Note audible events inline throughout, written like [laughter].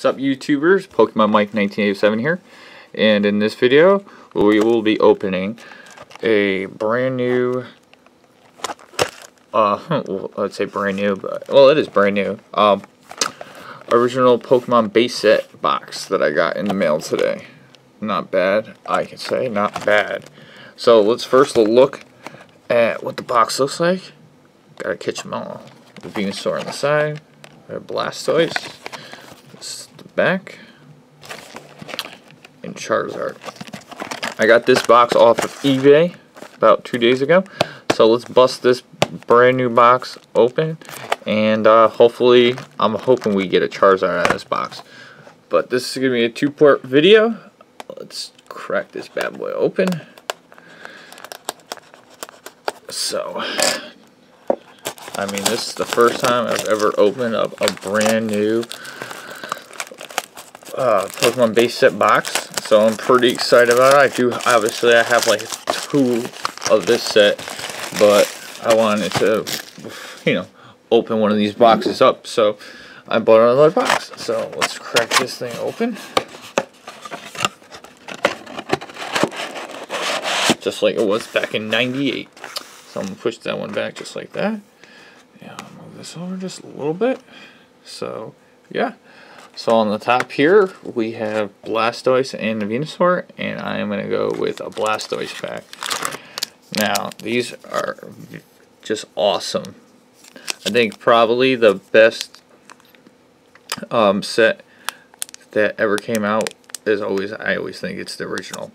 What's up YouTubers? Pokemon Mike 1987 here. And in this video, we will be opening a brand new, uh, well, let's say brand new, but, well it is brand new, um, original Pokemon base set box that I got in the mail today. Not bad, I can say, not bad. So let's first look at what the box looks like. Gotta catch them all. The Venusaur on the side, a Blastoise, back, and Charizard. I got this box off of eBay about two days ago. So let's bust this brand new box open. And uh, hopefully, I'm hoping we get a Charizard out of this box. But this is going to be a two-part video. Let's crack this bad boy open. So, I mean, this is the first time I've ever opened up a brand new uh, Pokemon base set box, so I'm pretty excited about it. I do, obviously, I have like two of this set, but I wanted to, you know, open one of these boxes up, so I bought another box. So let's crack this thing open. Just like it was back in 98. So I'm going to push that one back just like that. Yeah, I'll move this over just a little bit. So, yeah. So on the top here, we have Blastoise and Venusaur, and I am going to go with a Blastoise pack. Now, these are just awesome. I think probably the best um, set that ever came out is always, I always think it's the original.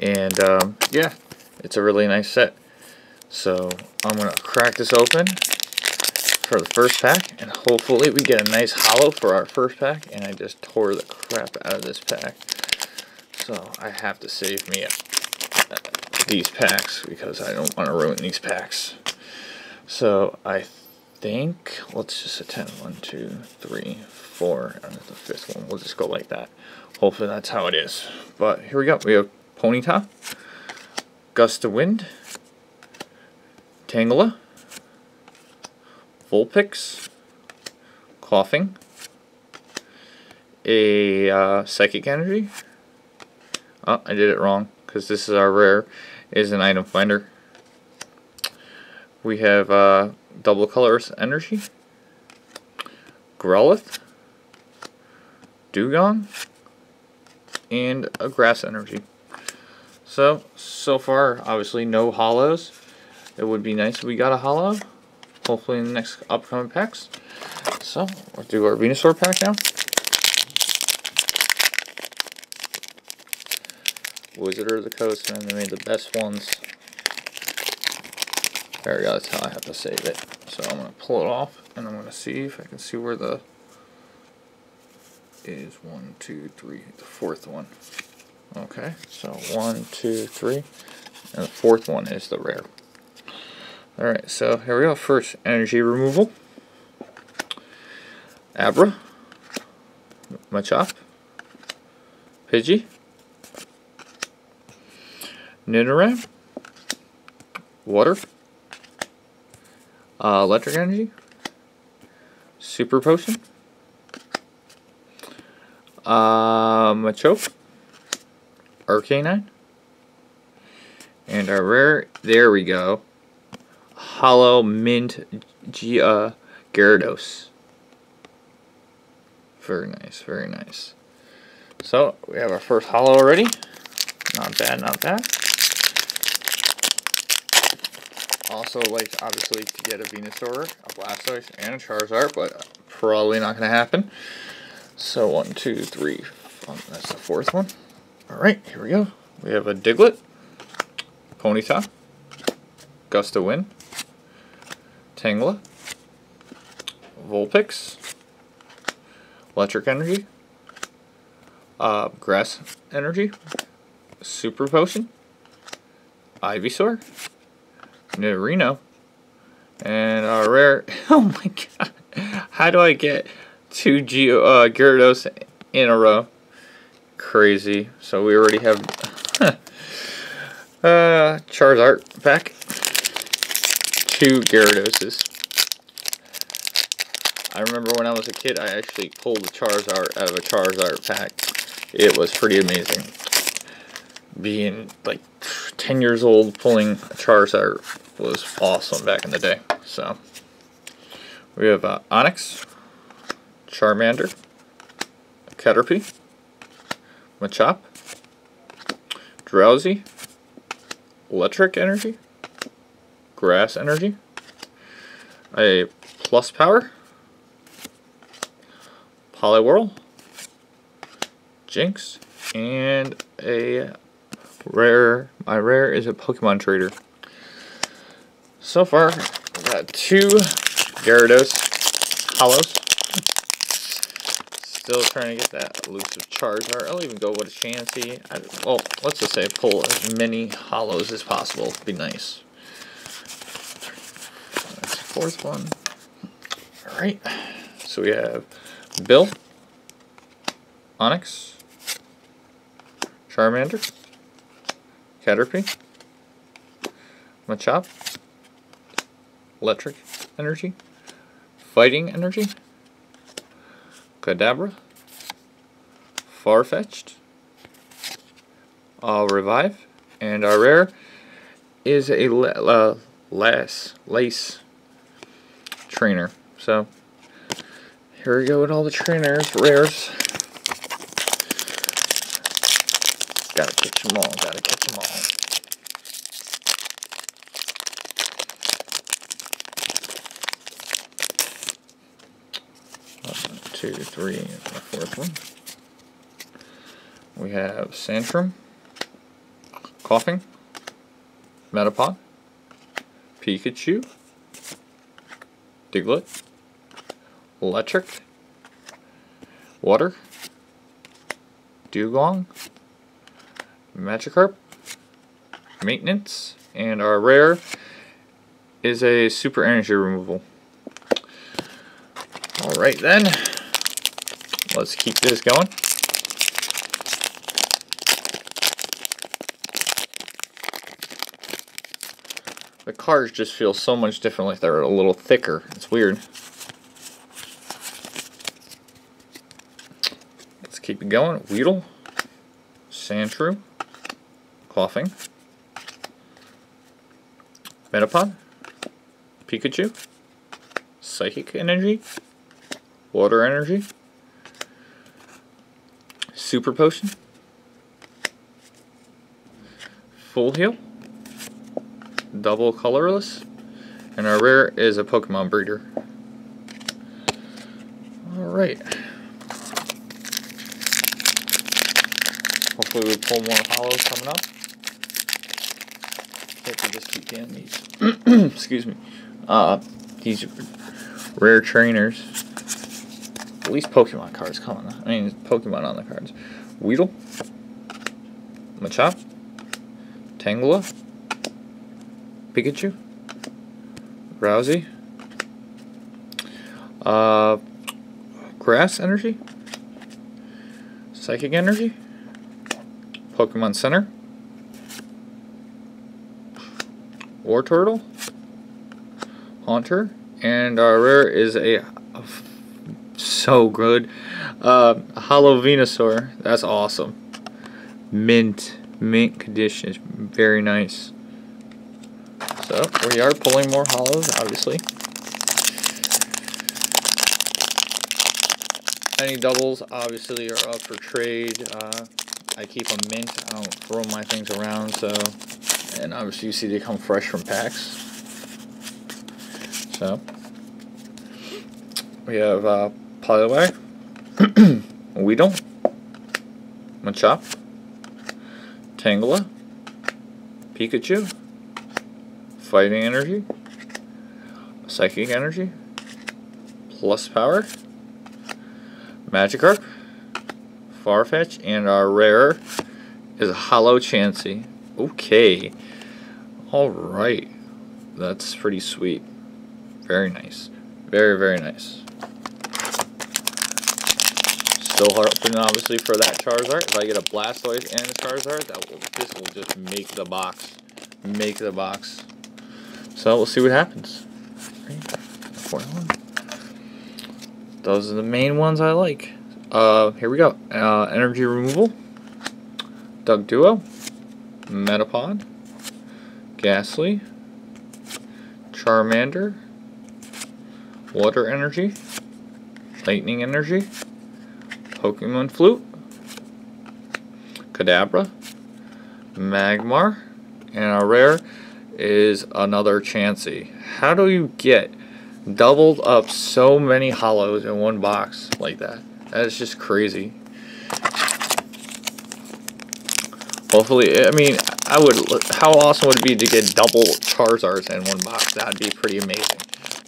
And um, yeah, it's a really nice set. So I'm going to crack this open for the first pack, and hopefully we get a nice hollow for our first pack, and I just tore the crap out of this pack. So I have to save me these packs, because I don't want to ruin these packs. So I think, let's just attend one, two, three, four, and the fifth one, we'll just go like that. Hopefully that's how it is. But here we go, we have Ponyta, Gust of Wind, Tangela, Vulpix, Koffing, a uh, Psychic Energy. Oh, I did it wrong because this is our rare. Is an item finder. We have uh, Double Colors Energy, Growlithe, Dewgong, and a Grass Energy. So, so far, obviously no hollows. It would be nice if we got a holo hopefully in the next upcoming packs. So, we'll do our Venusaur pack now. Wizard of the Coast, man, they made the best ones. There we go, that's how I have to save it. So I'm going to pull it off, and I'm going to see if I can see where the is one, two, three, the fourth one. Okay, so one, two, three, and the fourth one is the rare. Alright, so here we go. First, energy removal. Abra. Machop. Pidgey. Nidoran. Water. Uh, electric energy. Super potion. Uh, Machoke. Arcanine. And our rare, there we go. Holo Mint G uh, Gyarados. Very nice, very nice. So, we have our first holo already. Not bad, not bad. Also, like, obviously, to get a Venusaur, a Blastoise, and a Charizard, but probably not going to happen. So, one, two, three. That's the fourth one. Alright, here we go. We have a Diglett, Ponyta, Gust of Wind, Tangela, Vulpix, Electric Energy, uh, Grass Energy, Super Potion, Ivysaur, Nidorino, and a rare. [laughs] Oh my god! How do I get two Geo uh, Gyarados in a row? Crazy. So we already have [laughs] uh, Charizard back two Gyaradoses. I remember when I was a kid, I actually pulled the Charizard out of a Charizard pack. It was pretty amazing. Being like 10 years old, pulling a Charizard was awesome back in the day. So, we have uh, Onix, Charmander, Caterpie, Machop, Drowzee, Electric Energy, Grass Energy, a Plus Power, Poliwhirl, Jynx, and a rare. My rare is a Pokemon Trader. So far, I got two Gyarados hollows. Still trying to get that elusive Charizard. I'll even go with a Chansey. I, well, let's just say pull as many hollows as possible. Be nice. Fourth one. Alright. So we have Bill, Onix, Charmander, Caterpie, Machop, Electric Energy, Fighting Energy, Kadabra, Farfetch'd, uh, Revive, and our rare is a uh, Lass, Lass trainer. So here we go with all the trainers, rares. Gotta catch them all, gotta catch them all. One, two, three, and the fourth one. We have Sandstrom, Koffing, Metapod, Pikachu, Diglett, Electric, Water, Dewgong, Magikarp, Maintenance, and our rare is a Super Energy Removal. Alright then, let's keep this going. The cars just feel so much different, like they're a little thicker. It's weird. Let's keep it going. Weedle, Sandshrew, Koffing, Metapod, Pikachu, Psychic Energy, Water Energy, Super Potion, Full Heal, Double Colorless, and our rare is a Pokemon Breeder. Alright. Hopefully we pull more hollows coming up. Just keep getting these. [clears throat] Excuse me. Uh, these rare trainers. At least Pokemon cards coming. I mean, Pokemon on the cards. Weedle. Machop. Tangela. Pikachu. Rousey. Uh, Grass Energy. Psychic Energy. Pokemon Center. Wartortle. Haunter. And our rare is a, a so good. Uh, Hollow Venusaur. That's awesome. Mint. Mint condition. Very nice. So, we are pulling more hollows, obviously. Any doubles, obviously, are up for trade. Uh, I keep them mint. I don't throw my things around, so... And obviously, you see they come fresh from packs. So... We have uh, Poliwag, [clears throat] Weedle, Machop, Tangela, Pikachu, Fighting Energy, Psychic Energy, Plus Power, Magikarp, Farfetch, and our rare is a Hollow Chansey. Okay. Alright. That's pretty sweet. Very nice. Very, very nice. Still hoping, obviously, for that Charizard. If I get a Blastoise and a Charizard, that will this will just make the box. Make the box. So we'll see what happens. those are the main ones I like. Uh, here we go. Uh, energy removal. Doduo. Metapod. Gastly. Charmander. Water energy. Lightning energy. Pokemon Flute. Kadabra. Magmar. And our rare is another Chansey. How do you get doubled up so many hollows in one box like that? That is just crazy. Hopefully, I mean, I would. How awesome would it be to get double Charizards in one box? That'd be pretty amazing.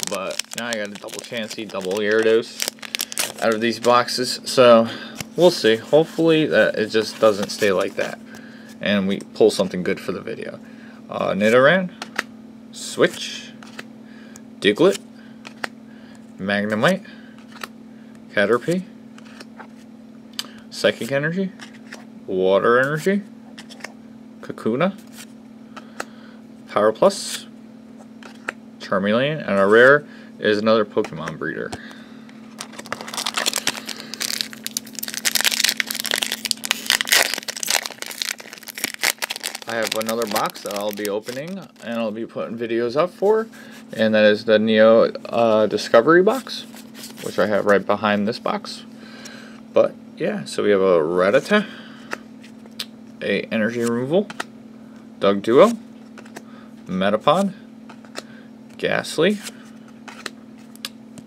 But now I got a double Chansey, double Gyarados out of these boxes. So we'll see. Hopefully that it just doesn't stay like that, and we pull something good for the video. Uh, Nidoran, Switch, Diglett, Magnemite, Caterpie, Psychic Energy, Water Energy, Kakuna, Power Plus, Charmeleon, and our rare is another Pokemon breeder. I have another box that I'll be opening and I'll be putting videos up for, and that is the Neo uh, Discovery box, which I have right behind this box. But yeah, so we have a Rattata, a Energy Removal, Doduo, Metapod, Gastly,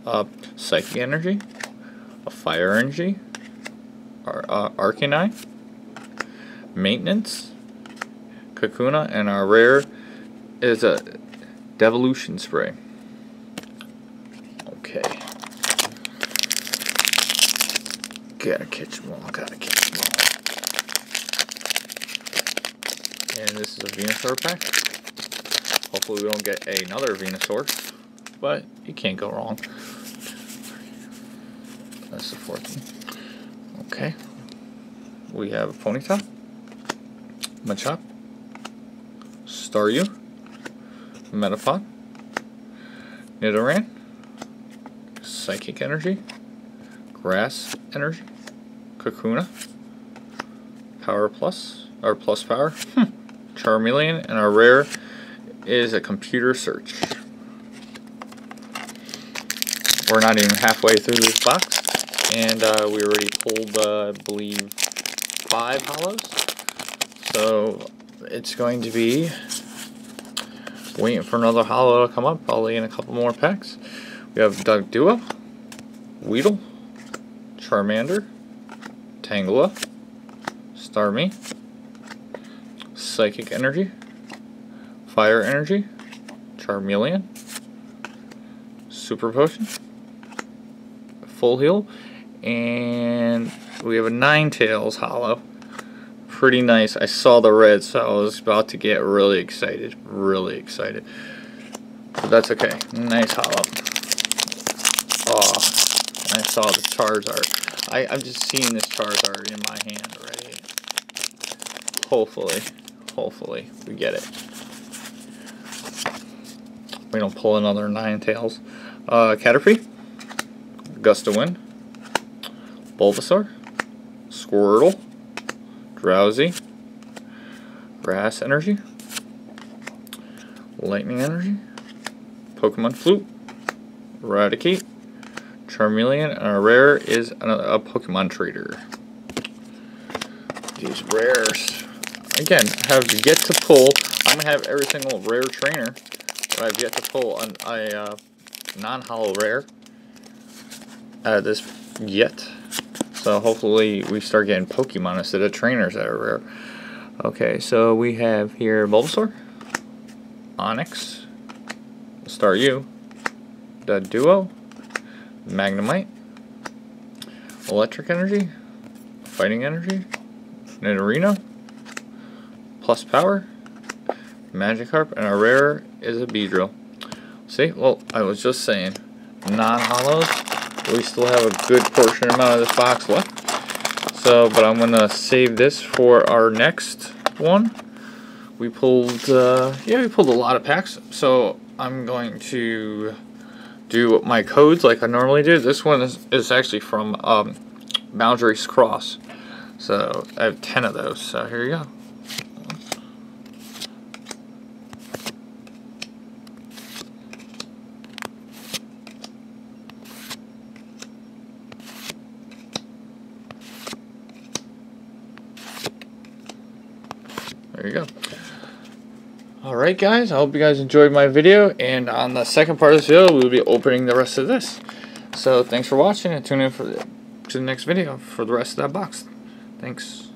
a Psychic Energy, a Fire Energy, Ar uh, Arcanine, Maintenance, Kakuna, and our rare is a Devolution Spray. Okay. Gotta catch them all, gotta catch them all. And this is a Venusaur pack. Hopefully we don't get another Venusaur, but you can't go wrong. That's the fourth one. Okay. We have a Ponyta, Machop, Staryu, Metapod, Nidoran, Psychic Energy, Grass Energy, Kakuna, Power Plus, or Plus Power, hmm. Charmeleon, and our rare is a computer search. We're not even halfway through this box, and uh, we already pulled, uh, I believe, five hollows. So it's going to be waiting for another hollow to come up, I'll lay in a couple more packs. We have Doduo, Weedle, Charmander, Tangela, Starmie, Psychic Energy, Fire Energy, Charmeleon, Super Potion, Full Heal, and we have a Ninetales Hollow pretty nice. I saw the red, so I was about to get really excited. Really excited. But that's okay. Nice hollow. Oh, I saw the Charizard. I, I'm just seeing this Charizard in my hand already. Hopefully, hopefully, we get it. We don't pull another Ninetales. Uh, Caterpie. Gust. Bulbasaur. Squirtle. Drowzee, Grass Energy, Lightning Energy, Pokemon Flute, Eradicate, Charmeleon, and a rare is a, Pokemon Trader. These rares, again, have yet to pull. I'm gonna have every single rare trainer, but I've yet to pull an, a uh, non-hollow rare out of this yet. So hopefully we start getting Pokemon instead of trainers that are rare. Okay, so we have here Bulbasaur, Onix, Staryu, Doduo, Magnemite, Electric Energy, Fighting Energy, Nidorino, Plus Power, Magikarp, and our rare is a Beedrill. See, well, I was just saying, non-hollows we still have a good portion amount of this box left. So, but I'm to save this for our next one. We pulled, uh, yeah, we pulled a lot of packs. So I'm going to do my codes like I normally do. This one is, is actually from um, Boundaries Cross. So I have 10 of those. So here you go. There you go. Alright guys, I hope you guys enjoyed my video, and on the second part of this video, we'll be opening the rest of this. So thanks for watching, and tune in for the, to the next video for the rest of that box. Thanks.